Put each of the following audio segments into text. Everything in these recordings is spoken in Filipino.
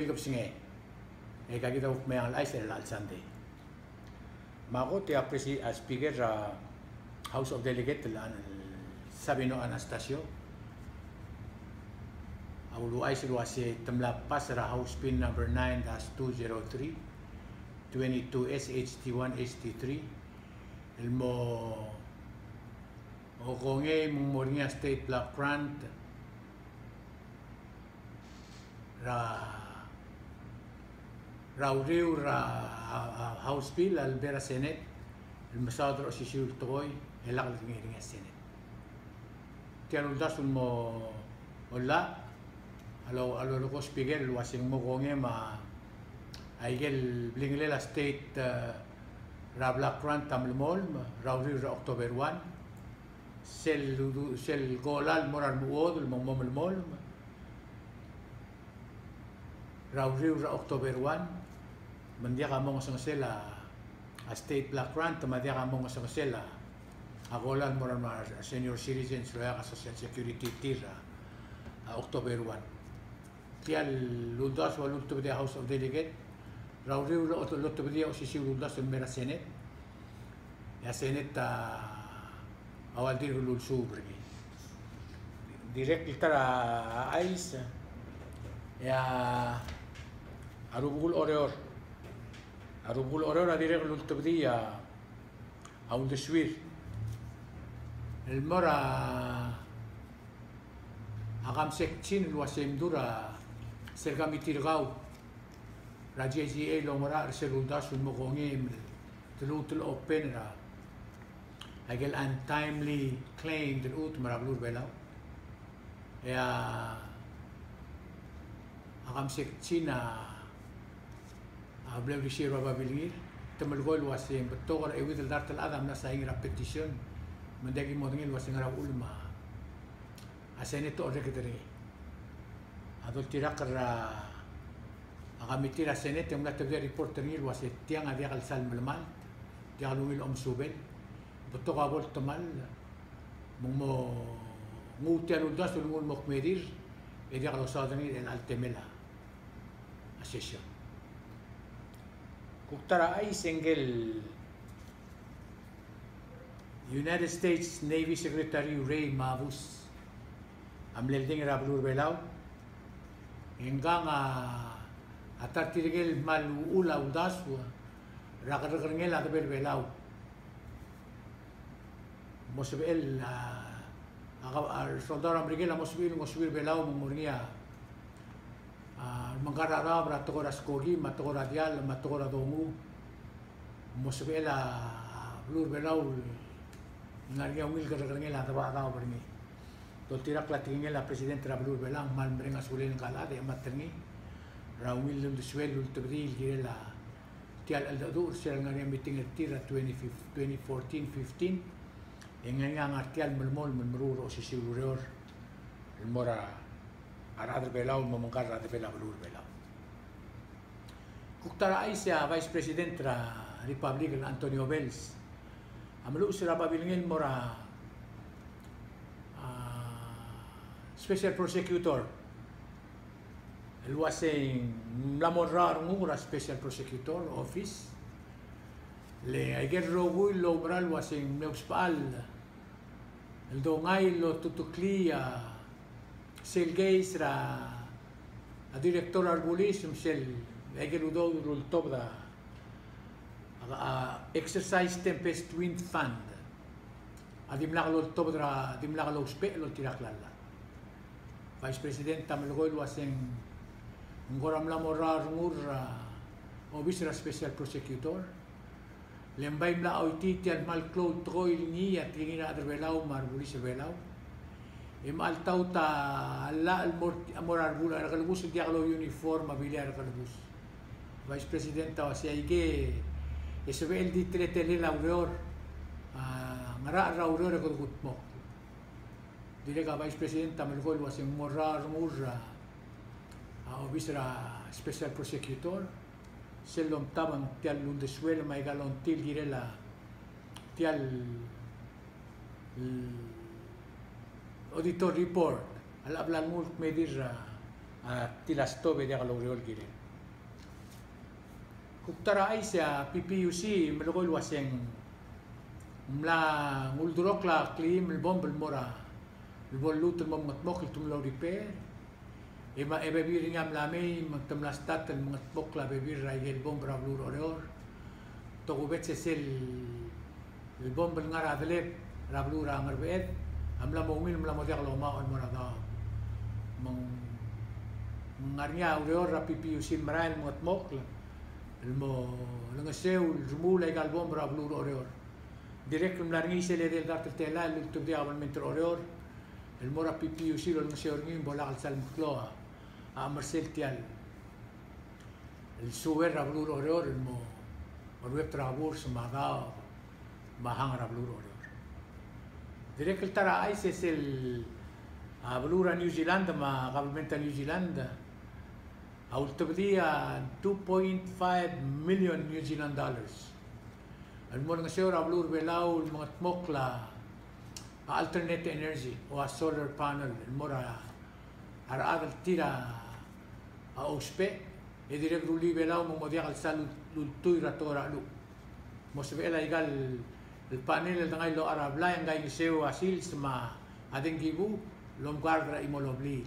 bil gap singe. E ka kita uk mayang lai sel al sande mako ti apresi as speaker ra House of Delegate la Sabino Anastasio. Aulu ay sila si temla pas ra House Pin number 9-203 22 SHT1 HT3 ilmo o konge mong moringa state block grant ra el mo rauriu ra House Bill al bera Senate il masadro si si ultoi e la ngiringa Senate ti anu dasun mo olla allo allo lo spiegel lo asin mo gonge eh, ma state eh, ra Black Front Tamil Mol October 1 sel sel golal moral buod il mo mo Rauriu ra October 1 mandia ka mo sa sela a state black grant mandia ka mo sa sela a golan mo ma senior citizens lo ya social security tira a October 1 tial ludas wa luto de house of delegate rau riu lo luto de o sisi ludas el mera senate. Ya senate ta awal dir lul subri direct tara ais ya arubul oreor A Robul دي diriglo التبدية أو الدشوير المرة أغام سكتين الواسيم دورا سرغامي تيرغاو راجي جي اي لو لومرا ارسلو داشو المغونيم تلوت الأوبين را أجل أن تايملي claim تلوت مرابلور بلاو يا أقام سكتين hablé de Shiro Babili, temel gol wasin, betogor ewi del dar tel adam na saing repetition, mendagi modengin wasin ra ulma. Asene to ore kedere. Adol tirak ra agamitir asene temla tebde reporter ni wasin tiang adia al sal melmal, dia lumil om subel, betoga bol temal, mummo ngutel uldas ulmul mokmedir, edia lo sadani el altemela. Asession. Gutara Eisenkel, United States Navy Secretary Ray Mabus, amlelding rablur belaw, hinggang uh, atartirigil maluula udaswa, rakaragringil akabel belaw. Mosibel, uh, ah, ah, soldado amrigil, mosibel, mosibel belaw, mumurniya, Ah, mangara ra bra togora skogi ma togora dial ma togora dongu. Mosbela blur belau ngaria umil gara gara ngela taba ra bringi to tira klatingi la presidente ra blur belau mal bringa sulen kala de ma terni ra umil lum de suel ul tbril gire tial al dadur ser ngaria meeting tira 2014 15 engaria ngartial melmol melmruro sisi ureor mora Aradre Belau mamangkar Aradre Belau Belur Belau. Kuktara ay siya Vice President ra Republican Antonio Bells. Amalu sila pabilingin mo ra uh, Special Prosecutor Luasing lamorrar ngura Special Prosecutor Office le ayer roguy lo bral wasing meuspaal el dongay lo tutuklia Sergei serà a director arbolís amb el Egelu Douro, el top de Exercise Tempest Wind Fund. הדמלר לא טוב, הדמלר לא הושפע, לא תלך לאללה. וייס פרסידנט המלגוי לו עשן גורם למורר מור אוביסר הספייסל פרוסקיוטור. למבאים לאויטי תלמל קלו טרויל ניה תגינא אדר ולאו מרבוליס ולאו. Em imaaltawta alla almorarbula ergalgus diaglo uniforma bila ergalgus vice presidenta wasi aige esebe el ditretele laureor ngara ah, raureor ergalgutmo direga vice presidenta melgol wasi morrar murra. Obisra special prosecutor. Sellom taban tial lundesuel maigalontil direla tial auditor report. al-Abla al-Mulk Medirra tilasto beda kalau urol gini. Kuktara ay sa PPUC melugol waseng. Mla nguldurok la kli melbom belmora bom lutun mamatmok litum lo repair. Ema ebebir ngam lami magtamlas tat el mamatmok la bebir raigel bom brav lur oror togubet sesel el bom belngar adlep rablura angarbeet amla mongil amla moder lo ma on monada mong ngarnya ureo rapipi usin mrail mot mokla mo langaseu jmula egal bombra blur oreor. Direkt mlarngi sele del gat tela el tubdi aval mentor oreor el mora pipi usil el museo ngin bola al sal mkloa a marcel tial. El suber blur oreor el mo orweb trabur sumada mahang rablur oreor. ديريكت ترى اي سي سي بلورا نيوزيلندا ما غفرمنت نيوزيلندا أو تبديا 2.5 مليون نيوزيلاند دولارز المورن سيورا بلور بلاو المتمقلا alternate energy و solar panel. المورا هرقاد التيرا اوشبي يديريكت لي بلاو مموديا السالو للتويرا تورا لو مش بقى Pani le tangai lo arabla en gai seu asil sma aden gibu lom guardra imolobli.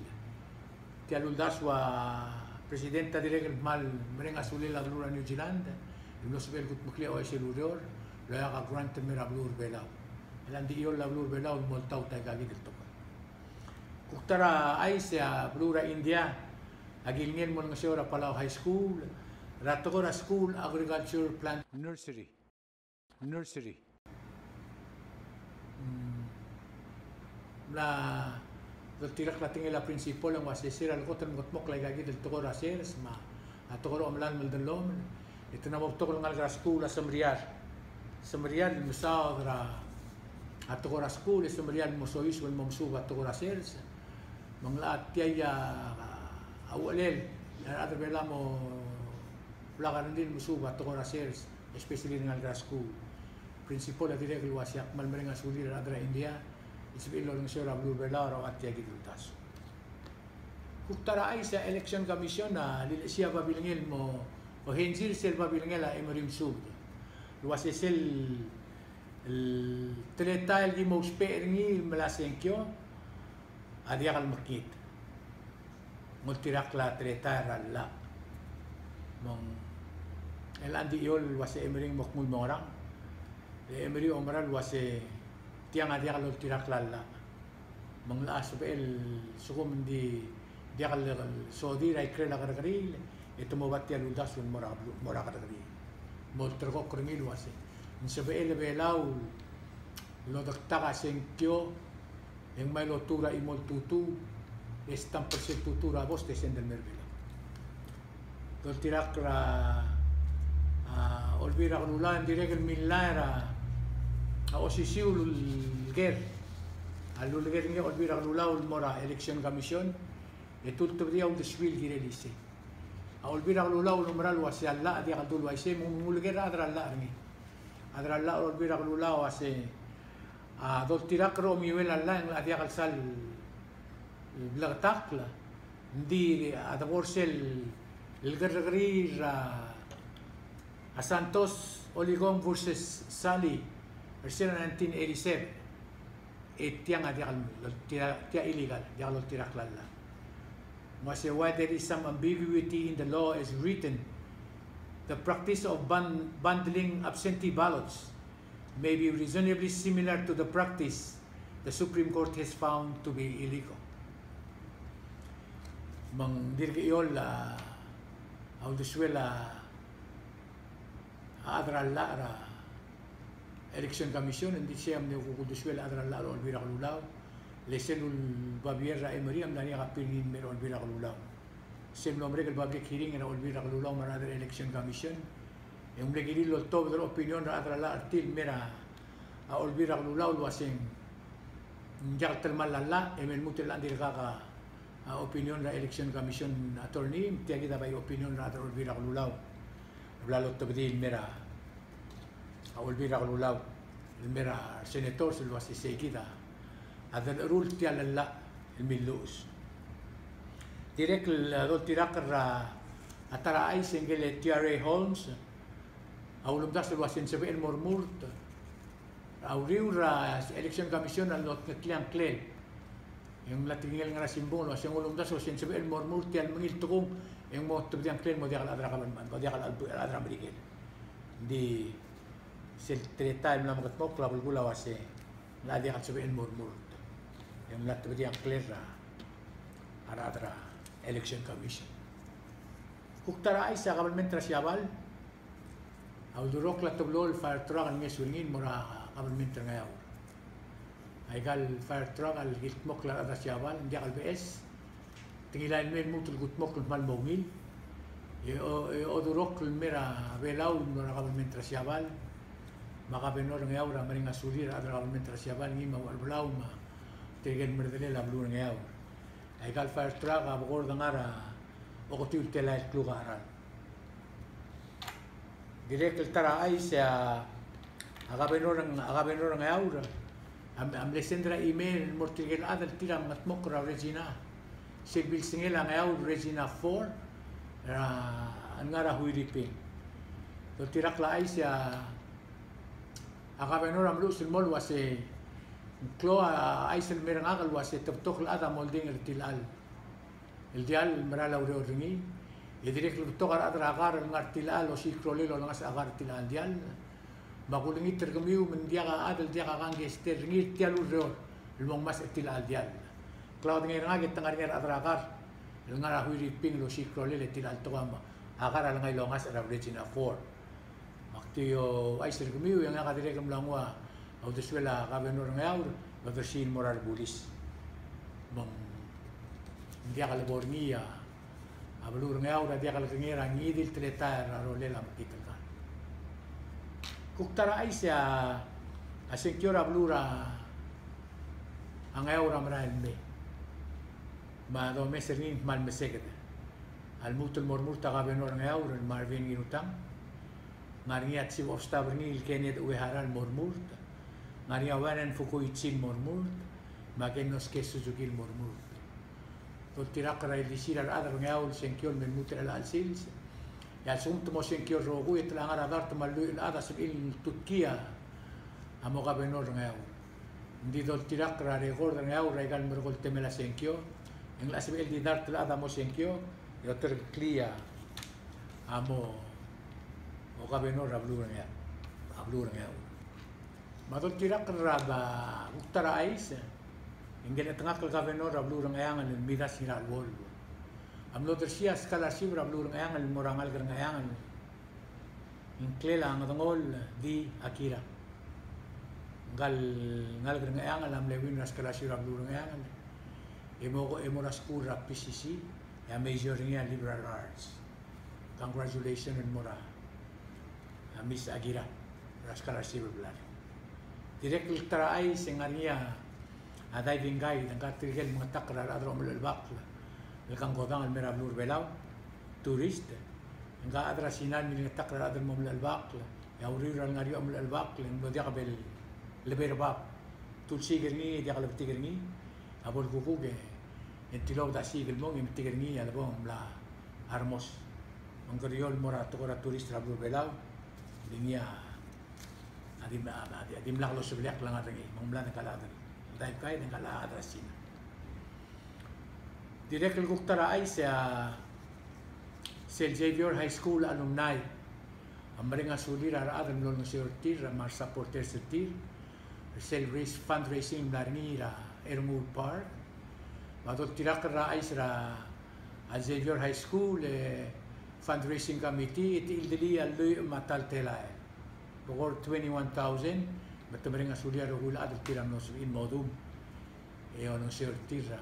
Te alulda sua presidenta direct mal mren asule la blura New Zealand. No se ve el mukle o ese luror, lo haga grant mera blur velao. El andio la blur velao moltau ta gai del toca. Uktara aise a blura India agilnien mon ngeseora palau high school. Ratogora School Agriculture Plant Nursery Nursery la tirak la tingi la principal ang wasisir al kotan ngot mok lay gagi del tokor asir ma a tokor omlan mel del lom ito na mok tokor ngal skula samriar samriar musa dra a tokor skula samriar musois wal momsuba tokor asir mangla tiaya awalel. Na ada bela mo plagan din musuba tokor asir especially ngal school principal ati regul wasyak malmerenga sulir adra India isbilo ng sura blue belaro at yagi dutas. Kuktara ay sa election commission na siya babilingil mo o hinsil sel babilingil ay marim sub. Luwas sel el tretal di mo speringi malasenkyo adia kal makit. Multirak la tretar alla. Mong el andi yol wase emering mokmul morang. Emeri omral wase tiang a diak lol tirak el sugum di diak lal sodi la gargari itu e mo bat tiang ulda sun mora mora gargari mo trago el be lo dak taga sen en mai lo tura i se tutura vos te sen del Olvira en directo usisiw l-ger, għallu l-ger li mora election commission, jtultu di għaw d-swil għire l-issi. Għaw l-bira għlulaw di l-għallaq għal-sal l-blagtakla, ndiri għadda għorsel l-gergrir a Santos Oligón versus Sali. Versión 1987 e eh, tiang adi tia tia illegal why there is some ambiguity in the law as written. The practice of bun bundling absentee ballots may be reasonably similar to the practice the Supreme Court has found to be illegal. Mang dirke iol ah, ah, la audisuela adra la Election Commission am dit si am ne kukudu shwel adran la on bira lulaw les cellules babier ra emri am dani rapilin mer on bira lulaw sem nombre que el public hearing era on bira lulaw mar adran Election Commission e un legiri lo top de l'opinió adran la artil mera a on bira lulaw lo asem jartel mal la em el mutelan dirgaga a opinion ra Election Commission attorney tiagi da bai opinion ra adran bira lulaw bla lo top de mera أولبيرا غلولاو المرا سيناتور سلواسي سيكيدا هذا الرول تيال لا الملوس direct do tirak ra atara ay single TRA Holmes aulum das lo asin sebe el mormurt auriu ra election commission al not kliang klen yung latingil nga simbolo asin ulum das lo asin sebe el mormurt yan mangil tukong yung mo tubdiang klen mo adra kaman man mo mo klabul gula wase la diakal sebe el mormurt yung lat tubdiang klen ra ara adra election commission. Kuktara ay sa kabalmen trasyabal au durok la toblol fire truck ang ngesulingin mura kabalmen ngayaw. Ay gal fire truck al gitmok la trasyabal hindi kal BS tingilain men mutul gutmok kul mal mongil e o durok mera belaw mura kabalmen trasyabal maka benor ngayaw ra maring asulir adra kabalmen trasyabal ngi mawal belaw ma. Tegen merdele la blu ngayaw. Ay gal fire truck abogor dangara o ko tiul tela el club aran direk el tara ay sa aga benorang aga benorang aura am am lesendra email mortigel adal tirang matmokra regina. Sigbil singela ngayaw regina 4 ra angara huiriping to tirak la ay agabenor amlus el mol wase clo a aisel merngal wase toptok la adam olding el tilal. El dial el mral aureo ringi. Y direk lo toptok la el mar tilal o si clolil o nas agar tilal dial. Bagulingi tergumiu men diaga ad el diaga gangi este ringi tial ureo el mong mas tilal dial. Clo de ngir ngagi tengar ngir adra el ngar ahuiri lo si clolil el tilal toamba agar al ngai lo ngas era original 4 ngar adra agar el ngar hui ping lo sikro lele tilal to ama agar al ngai lo ngas ara regina 4 maktiyo ay sergemiu yang ka direk mlangwa au deswela ka benor ngaur ba versin moral bulis mong dia kala bornia ablur ngau da dia kala ngira ngidil treta role la makitel ka kuktara ai sia asen kiora blura ang eura mra me ma do meserin mal meseket al mutul mormur ta gabenor ngau marvin inutang Maria Tsivostavnil Kened Ueharal Mormurta, Maria Waren Fukuitsin Mormurta, Magenos Kesuzugil Mormurta. Toltiraqra Elisiral Adar Ngaul Senkiol Menmutra al Alsilse, Yalsunt Mosenkiol Rogu et Langar Adart Malu el Adas il Turquía, Amogabenor Ngaul. Ndi Toltiraqra Regor Ngaul Regal Mergol Temela Senkiol, en la Sibel Didart Adamo Senkiol, Yotter Clia, Amo. ಮೊಕಬೇನೋ Matod ya? ya? kira keraba uktara ais ya. ingin tengah kel kaveno rablu rengayangan dan miras hiral wol amlo tersia skala si rablu rengayangan morangal rengayangan ingklela ang tongol di akira. Ngal ngal rengayangan am lewin ras kala si rablu rengayangan emo ko emo ras kurra pcc ya major ringa liberal arts. Congratulations and morah Miss Agira ras skala sib blar. Direk teraay sengaria هذا بنجاي إذا كانت ترجع المتقرة الأدرى من الباقلة لكن قضاء المرا بلور بلاو توريست إن كان أدرى سينان من التقرة الأدرى من الباقلة يا ورير الناريو من الباقلة إن بدي قبل لبيرباب تلسي قرني دي قلب تقرني أبو الكوكوك انت لو دا سي قلمون يم تقرني على بوم لا هرموس من قريول مرا تقرا linya. Adim na abadi adim lang lo subliak lang atang eh. Mga blan kalatan eh. dahil kaya ng kalahatra sina. Direct kung tara ay sa St. Xavier High School alumni. Ang maringa sulir araadam lo ng siyortir mar supporter sa tir. Sel Race Fundraising Larnira Ermul Park. Matol tirak ra ay sa Xavier High School eh, fundraising committee iti idili alloy matal telae eh. bogor 21000 bertemerin asulia rohula adil tiram nosu in modum e eh, ono ser tirra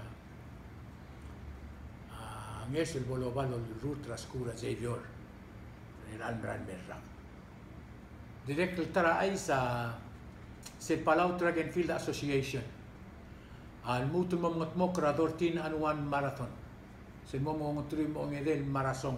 ah, nges il bolo balo rur trascura zevior eh, nel almran merra direkt tara aisa se palau track and field association. Al mutum motmok radortin anuan marathon. Se momo ngotrim ongedel marathon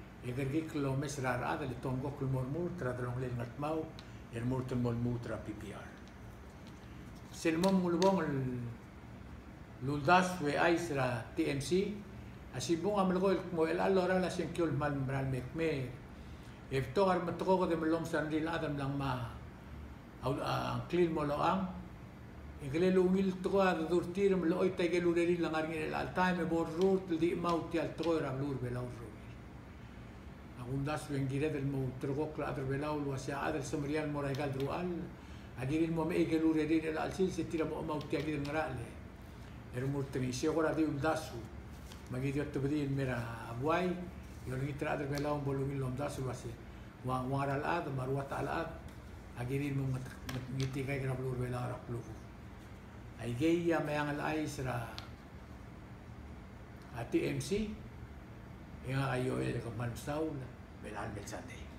Jekk dik l-om israr għada li tongok il-mormur tradrom li l-martmaw il-murt il-mormutra PPR. Sil-mom l-bom l-uldas we għajsra TMC għasibbu għamlu il-kmu il-allora la xinkjul mal-mekmer. Iftoħar mat-tħoħodim l-lom sanri l-għadam l-għamma għanklil moloqam Iglelu mil tqad dur tirim l-ojta gelu l-għargin l-altajme borrur t-diqmaw t-jal t-għora l-urbe l-għurru. Mundas yang del Montrogo Cladre Velaulu Asia Adel Somrial Moraigal Drual Adir il Momei che lui redire setira se tira Moma Utiaghi del Morale Ero molto in Isio Gora di Mundasu Ma che Dio Tobedi il Mera Guai Io non intra Adel Velaulu un volume in Lomdasu Vasi Wangwara Lad Maruata il Ai Geia Meang Al-Aisra Ati MC Ya ayo ya kemarin setahun. मिलान मिल जाते हैं